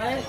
Bye.